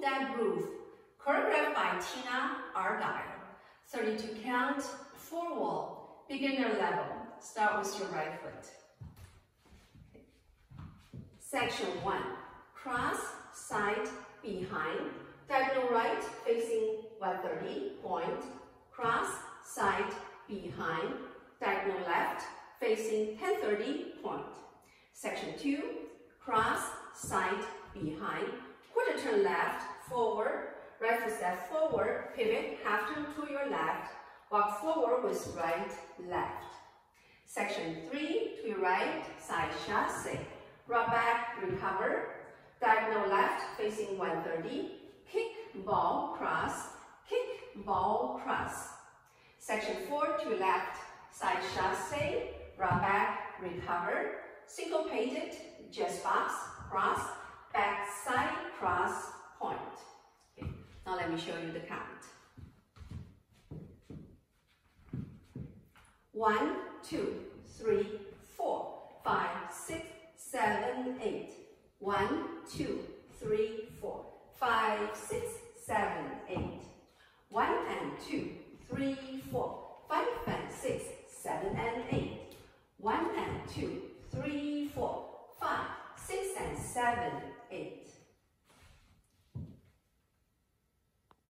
That Groove, choreographed by Tina Argyle. 32 count, four wall, beginner level. Start with your right foot. Section 1. Cross, side, behind. Diagonal right, facing 130, point. Cross, side, behind. Diagonal left, facing 1030, point. Section 2. Cross, side, behind. Quarter turn left, forward. Right foot step forward, pivot, half turn to your left. Walk forward with right, left. Section 3, to your right, side chasse. Rock back, recover. Diagonal left, facing 130. Kick, ball, cross. Kick, ball, cross. Section 4, to your left, side chasse. Rock back, recover. Syncopated, jazz box, cross. Back side, cross, point. Okay. Now let me show you the count. One, two, three, four, five, six, seven, eight. One, two, three, four, five, six, seven, eight. One and two, three, four, five and six, seven and eight. One and two, three, four, five, six and seven,